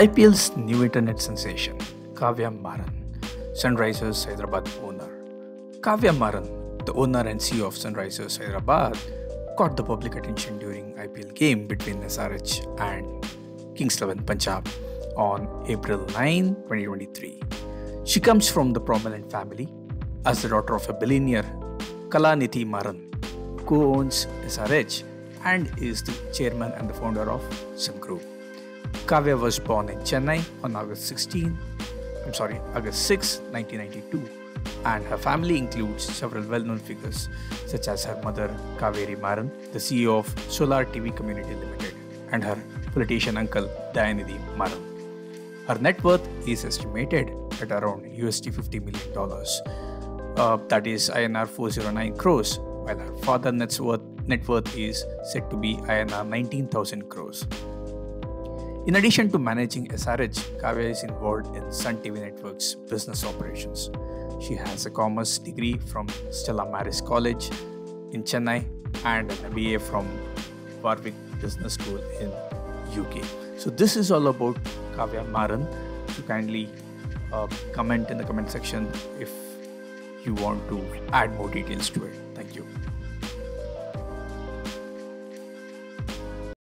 IPL's new internet sensation, Kavya Maran, Sunrisers Hyderabad owner. Kavya Maran, the owner and CEO of Sunrisers Hyderabad, caught the public attention during IPL game between SRH and Kings 11 Punjab on April 9, 2023. She comes from the prominent family as the daughter of a billionaire, Kalanidhi Maran, who owns SRH and is the chairman and the founder of Sun Group. Kavya was born in Chennai on August 16, I'm sorry, August 6, 1992, and her family includes several well-known figures such as her mother Kaveri Maran, the CEO of Solar TV Community Limited, and her politician uncle Dayanidhi Maran. Her net worth is estimated at around USD 50 million dollars, uh, that is INR 409 crores, while her father's net worth net worth is said to be INR 19,000 crores. In addition to managing SRH, Kavya is involved in Sun TV Network's business operations. She has a commerce degree from Stella Maris College in Chennai and an MBA from Warwick Business School in UK. So this is all about Kavya Maran. So kindly uh, comment in the comment section if you want to add more details to it.